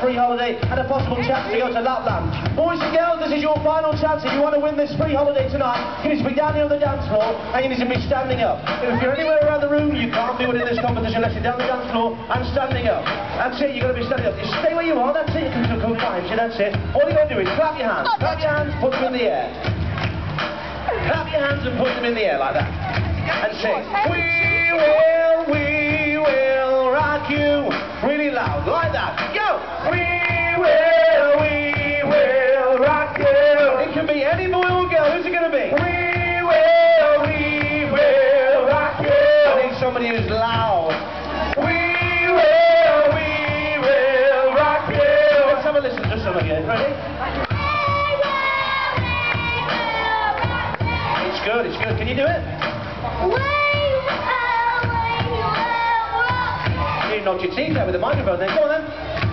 free holiday and a possible chance to go to Lapland. Boys and girls, this is your final chance. If you want to win this free holiday tonight, you need to be down here on the dance floor and you need to be standing up. If you're anywhere around the room, you can't do it in this competition unless you're down the dance floor and standing up. That's it, you've got to be standing up. You stay where you are, that's it. You can come find you, that's it. All you got to do is clap your hands. Clap your hands, put them in the air. Clap your hands and put them in the air like that. And sing. We will, I need somebody who's loud. We will, we will rock you. Let's have a listen to some again. Ready? It's good, it's good. Can you do it? You knocked your teeth out with the microphone then. Go on then.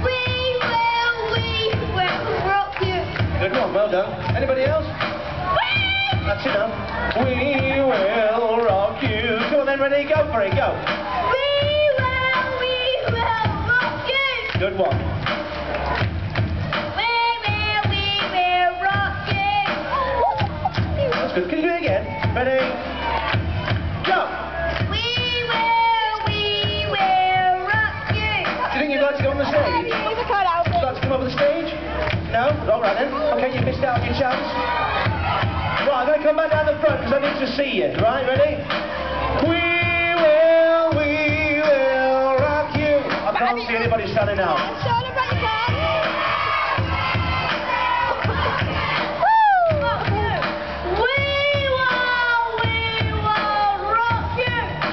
We will, we will rock you. Good one, well done. Anybody else? That's it now. We will rock you. Go on then, ready? Go for it, go. We will, we will rock you. Good one. We will, we will rock you. That's good. Can you do it again? Ready? Go. We will, we will rock you. Do you think you'd like to go on the stage? Would you like to come over the stage? No? All right then. Okay, you missed out on your chance. Come back down the front because I need to see you. Right, ready? We will, we will rock you. I can't see anybody standing out. Do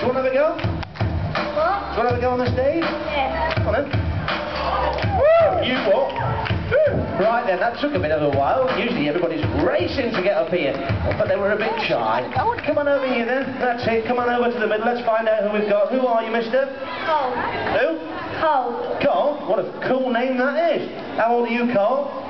you want to have a go? Do you want to have a go on the stage? Come Right then, that took a bit of a while. Usually everybody's racing to get up here, but they were a bit shy. Come on over here then. That's it. Come on over to the middle. Let's find out who we've got. Who are you, mister? Cole. Who? Cole. Cole. What a cool name that is. How old are you, Cole?